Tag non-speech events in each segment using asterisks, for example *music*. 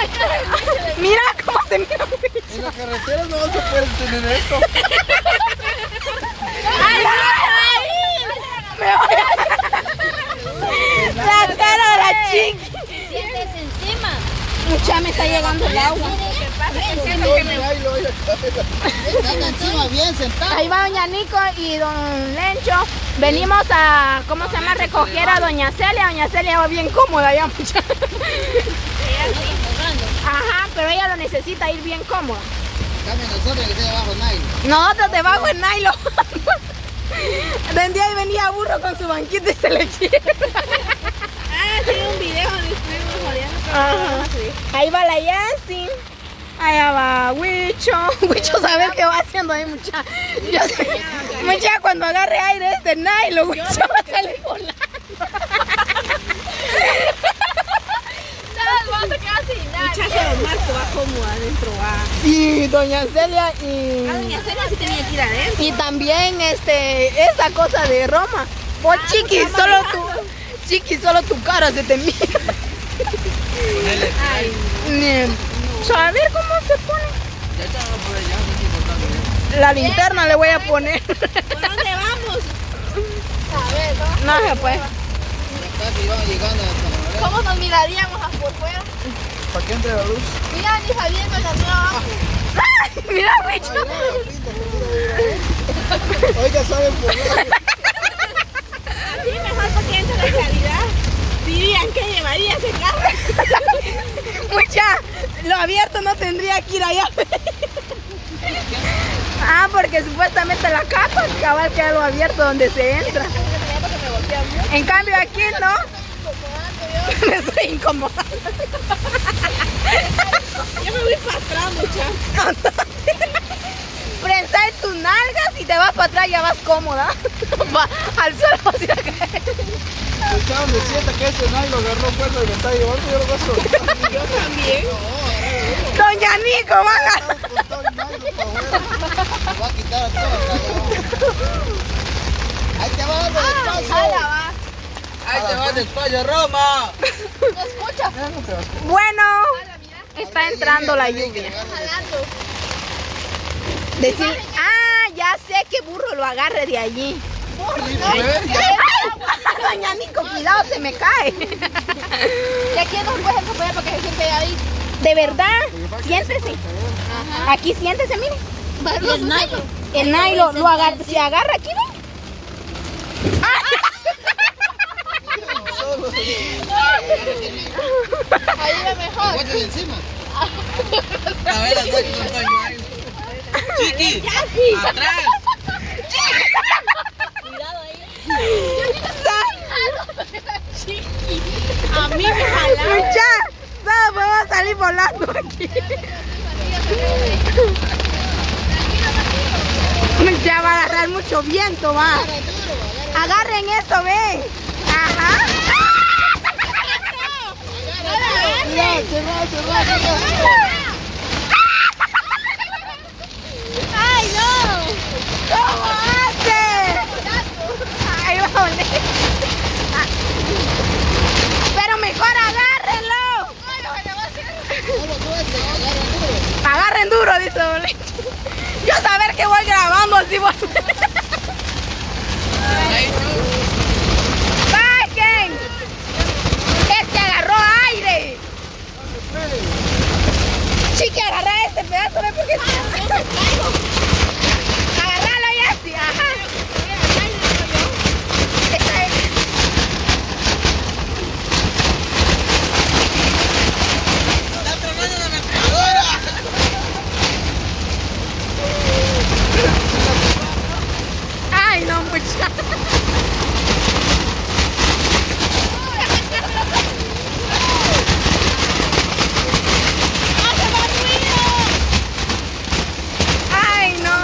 *laughs* Mira cómo se mira. En la carretera no se puede tener esto. ¡Ay, La cara de la chica. Siéntese encima. Mucha me está llegando el agua. Están encima bien sentados. Ahí va doña Nico y don Lencho. Venimos a, ¿cómo se llama? Recoger a doña Celia. Doña Celia va bien cómoda ya, mucha. Pero ella lo necesita ir bien cómoda. Cambia nosotros que esté abajo Nile. Nosotros debajo en nylon. *laughs* Vendía y venía burro con su banquita y se le quiere. Ah, sí, un video donde estuvimos jodiendo. Ajá. Ahí va la Yancy. Allá va Wicho. *laughs* Wicho sabe qué va haciendo ahí, mucha. Yo sé. Mucha, cuando agarre aire este nylon, Wicho va a salir volando. No, vamos a quedar sin nada. Muchacho, Marco va como adentro, va. Y doña Celia y. Ah, doña Celia sí tenía que ir adentro. Y también este, esa cosa de Roma. Vos chiqui, solo tu. Chiqui, solo tu cara se te mira. Ay. A ver cómo se pone. La linterna le voy a poner. ¿por dónde vamos? A ver, ¿no? No se puede. Llegando. ¿Cómo nos miraríamos por fuera? ¿Para qué entre la luz? Mira, ni Javier con la nueva. Ay, mira, bicho. Oiga, ¿saben por qué? Así mejor porque entra la realidad. Dirían que llevaría ese carro. Mucha, lo abierto no tendría que ir allá. Ah, porque supuestamente la casa cabal queda lo abierto donde se entra. En cambio aquí no. Me *laughs* estoy incomodando. Yo me voy para atrás, muchacha. *laughs* Prensa en tus nalgas y te vas para atrás, ya vas cómoda. *laughs* Va, al suelo vas a caer. Donde sienta que este Nile lo agarró fuerte y me está llevando, yo lo voy a soltar. Yo también. Doña Nico, va a agarrar. Va a quitar a todos. Ahí te va despacio. Ahí te va despacio, Roma. ¿No *laughs* escucha? Bueno, está entrando la lluvia. Decir, ah, ya sé que burro lo agarre de allí. *laughs* Doña Nico, cuidado, se me cae. *laughs* Y aquí se puede acompañar para que se siente ahí. De verdad, siéntese. Aquí siéntese, mire. El nylon. El nylon lo agarra, se agarra aquí, ¿ven? Ahí va mejor. Ponte de encima. A ver, las dos con Toño. Chiqui, atrás. Cuidado ahí. A mí me jalaron. Mucha, todos podemos salir volando aquí. Ya va a agarrar mucho viento, va. Agarren eso, ven. Ajá. ¡Ay, no! ¿Cómo hace? Ahí va a. Pero mejor agárrenlo. Agarren duro, dice Don Lecho. Yo saber que voy grabando así voy. ¡Saquen! Este agarró aire. Chiqui, agarra este pedazo, ¿ves por qué? Agarralo y así, ajá. Esta es- Está tronando la mezcladora. Ay, no, mucha. Ay, no.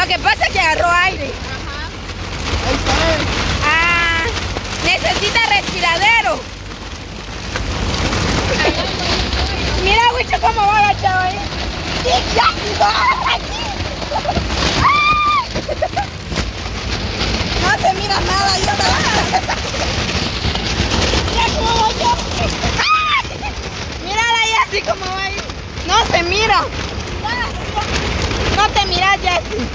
Lo que pasa es que agarró aire. Ahí está él. Ah, necesita respiradero. Mira, Wicho, cómo va la chava ahí. ¡Sí, ya, no, aquí! No se mira nada, yo. Mira cómo yo. Así como va ahí. No se mira. No te miras, Jessy.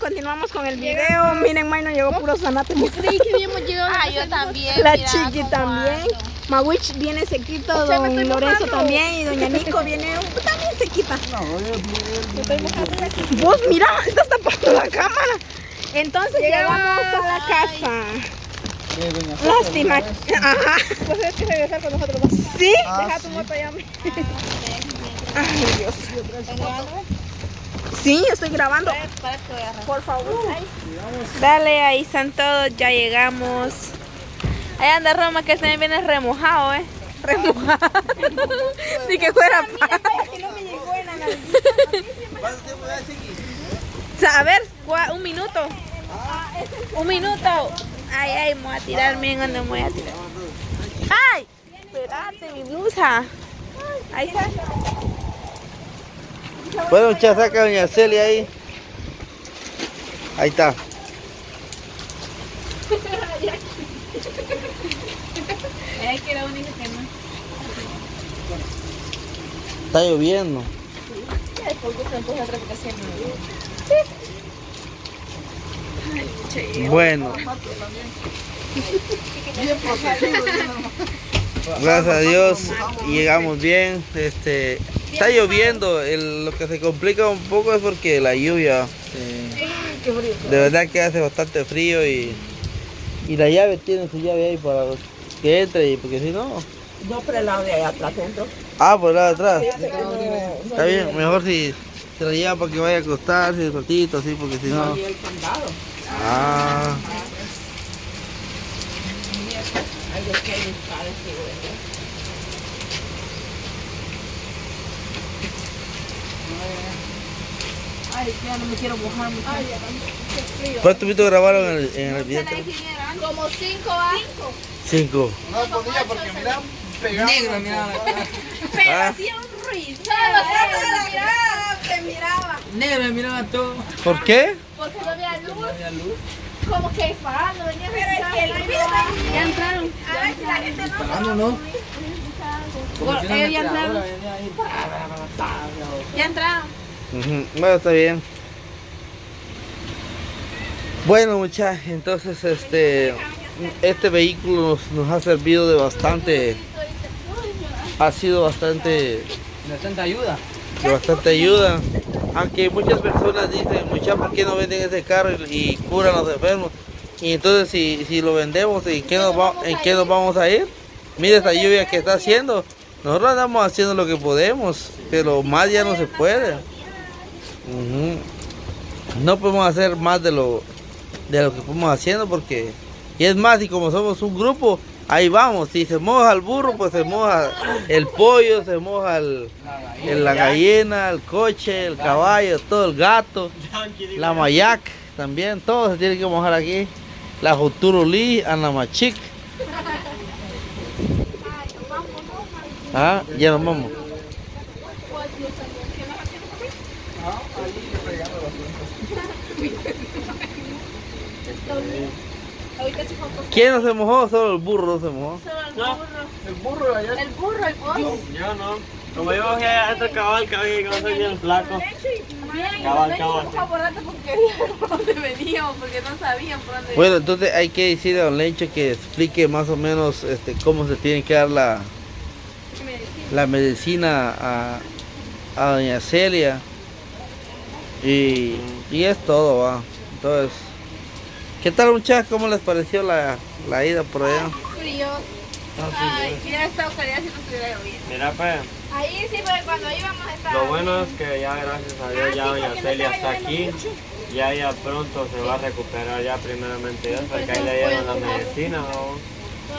Continuamos con el video. Miren, May no llegó puro zanate. Creí que habíamos llegado. Ah, yo también. La chiqui también. Mawich viene sequito, O sea, don Lorenzo mojando. también y doña Nico viene un- también sequita. Me estoy mojando la chica. Vos mira, estás tapando la cámara. Entonces llegamos a la casa. Lástima. Ajá. Pues es que regresar con nosotros dos. ¿Sí? Deja tu moto allá. Ay, Dios. Sí, estoy grabando. Que voy a Por favor. Dale, ahí están todos, ya llegamos. Ahí anda Roma que se me viene remojado, eh. Remojado. *laughs* Ni que fuera pan. A ver, un minuto. Un minuto. Ay, ay, me voy a tirar, miren dónde me voy a tirar. ¡Ay! Espérate, mi blusa. Ahí está. Bueno, muchachos, saca a doña Celia ahí. Ahí está. Es que la única que no. Está lloviendo. Bueno. Gracias a Dios llegamos bien. Este está lloviendo. el- lo que se complica un poco es porque la lluvia. eh, de verdad que hace bastante frío y, y la llave tiene su llave ahí para que entre y porque si no. No, por el lado de allá atrás dentro. Ah, por el lado de atrás. Está bien, mejor si se la lleva para que vaya a acostarse un ratito así porque si no. el candado. Ah. Ay, es que hay mis padres que bueno. Ay, ya no me quiero mojar mucho. Ay, ¿Cuántos minutos grabaron en el, en el video? Como cinco a Cinco. No podía porque mira, pegado. Negro, mira. *laughs* Ah, un ruido. Te miraba. Negro, me miraba todo. ¿Por qué? Porque no había luz. Como que disparando, venía Pero es que el ruido. Ya entraron. A ver si la gente no. Parando, ¿no? Ellos ya entraron. Ya entraron. Bueno, está bien. Bueno, muchachos, entonces este este vehículo nos, nos ha servido de bastante, ha sido bastante Bastante ayuda. de bastante ayuda. Aunque muchas personas dicen, muchachos, ¿por qué no venden ese carro y, y curan a los enfermos? Y entonces si, si lo vendemos, ¿en qué, nos va- ¿en qué nos vamos a ir? Mira esta lluvia que está haciendo. Nosotros andamos haciendo lo que podemos, pero más ya no se puede. No podemos hacer más de lo, de lo que estamos haciendo porque... Y es más, y como somos un grupo, ahí vamos. Si se moja el burro, pues se moja el pollo, se moja el, la gallina, el coche, el caballo, todo el gato, la mayac también, todo se tiene que mojar aquí. La juturulí, anamachik. Ah, ya nos vamos. *laughs* ¿Quién no se mojó? Solo el burro no se mojó. El burro allá. El burro, el burro. Yo no. Como yo bajé adentro cabal, cabal, que no soy bien flaco. Cabal, *laughs* por dónde veníamos, porque no sabían por dónde Bueno, entonces hay que decirle a Don Lencho que explique más o menos este, cómo se tiene que dar la, la medicina a, a Doña Celia. Y, y es todo, va. Entonces, ¿qué tal muchachos? ¿Cómo les pareció la, la ida por allá? frío. Ay, hubiera estado calidad si no estuviera lloviendo. Mira, pues, Ahí sí, porque cuando íbamos a estar. lo bueno es que ya, gracias a Dios, ya Doña Celia está aquí. Ya ella pronto se va a recuperar, ya primeramente Dios, porque ahí le dieron la medicina, vamos.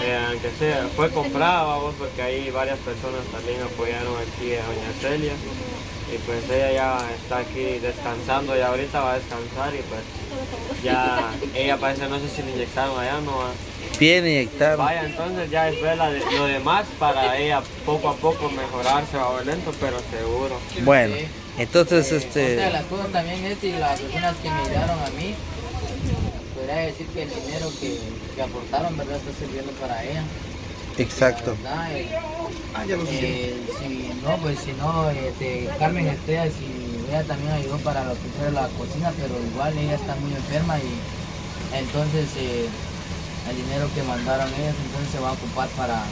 Eh, aunque sea, fue comprada, vamos, porque ahí varias personas también apoyaron aquí a Doña Celia. Y pues ella ya está aquí descansando y ahorita va a descansar y pues ya ella parece, no sé si le inyectaron allá, no va. Bien inyectar. Vaya, entonces ya es ver lo demás para ella poco a poco mejorarse, va a ver lento, pero seguro. Bueno, entonces de este... las cosas también es y las personas que me ayudaron a mí, podría decir que el dinero que, que aportaron, ¿verdad? Está sirviendo para ella. Exacto. ¿verdad? Eh, eh, si no, pues si no, este, Carmen Estrella, si ella también ayudó para lo que fue la cocina, pero igual ella está muy enferma y entonces eh, el dinero que mandaron ellas entonces se va a ocupar para,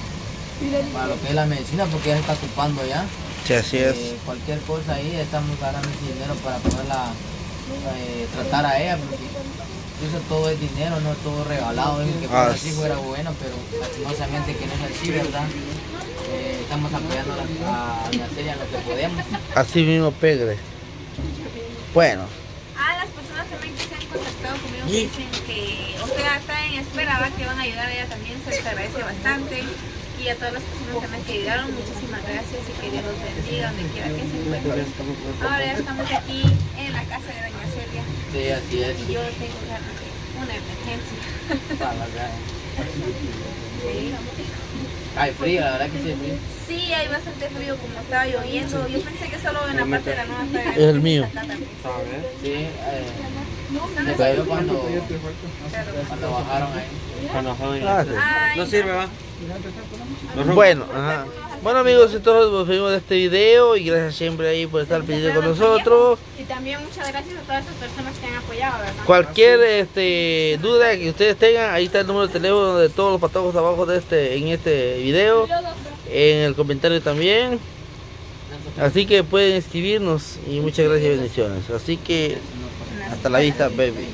para lo que es la medicina porque ya se está ocupando ya. Sí, así es. Cualquier cosa ahí estamos agarrando ese dinero para poderla eh, tratar a ella porque eso todo es dinero, no todo regalado, es que fuera Ah, así fuera bueno, pero lastimosamente que no es así, ¿verdad? Eh, estamos apoyando a, la- Celia en lo que podemos. Así mismo, Pegre. Bueno, Ah, las personas también que se han contactado conmigo que dicen que, o sea, están en espera, ¿va? que van a ayudar a ella también, se les agradece bastante. Y a todas las personas también que ayudaron, muchísimas gracias y que Dios los bendiga donde quiera que se encuentren. Ahora ya estamos aquí Sí, así es. y yo tengo una emergencia. Para la. Sí. Hay frío, la verdad que sí, es frío. Sí, hay bastante frío como estaba lloviendo. Yo pensé que solo en la parte de la nueva estaba Es el mío. ¿Sabes? Sí, eh, me cayó cuando, cuando bajaron ahí. Cuando Ah, doña sí. Ay, No sirve, va. Bueno, ajá. Bueno amigos, entonces nos vemos de este video y gracias siempre ahí por estar pendiente con nosotros. Y también muchas gracias a todas esas personas que han apoyado, ¿verdad? Cualquier este, duda que ustedes tengan, ahí está el número de teléfono de todos los patojos abajo de este, en este video, en el comentario también. Así que pueden escribirnos y muchas gracias y bendiciones. Así que hasta la vista, baby.